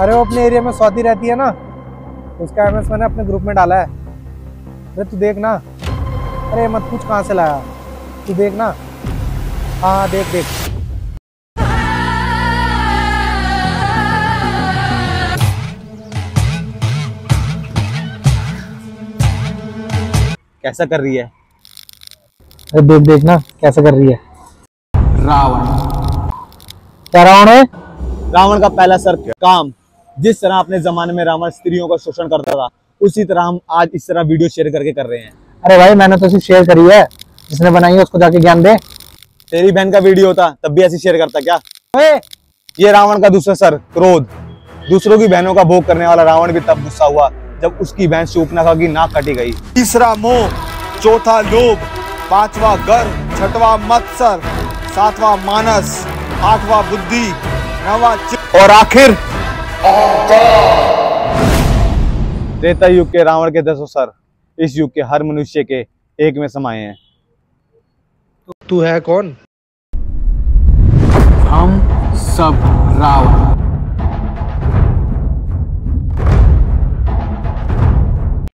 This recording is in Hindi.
अरे वो अपने एरिया में सौती रहती है ना उसका एमएस मैंने अपने ग्रुप में डाला है। अरे तू देख ना अरे मत पूछ कहाँ से लाया। तू देख ना। हाँ देख देख। कैसा कर रही है? अरे देख देख ना कैसे कर रही है। रावण। क्या रावण है? रावण का पहला सर काम। जिस तरह अपने जमाने में रावण स्त्रियों का शोषण करता था उसी तरह हम आज इस तरह वीडियो शेयर करके कर रहे हैं। अरे भाई मैंने तो सिर्फ़ शेयर करी है। जिसने बनाई है उसको जाके ज्ञान दे। तेरी बहन का वीडियो होता तब भी ऐसे शेयर करता क्या? ओए ये रावण का दूसरा सर क्रोध। दूसरों की बहनों का भोग करने वाला रावण भी तब गुस्सा हुआ जब उसकी बहन शूपनाखा की नाक कटी गई। तीसरा मोह चौथा लोभ पांचवा गर्व छठवा मत्सर सातवा मानस आठवा बुद्धि नवा और आखिर त्रेता युग के रावण के दसों सर इस युग के हर मनुष्य के एक में समाये हैं। तू है कौन? हम सब रावण।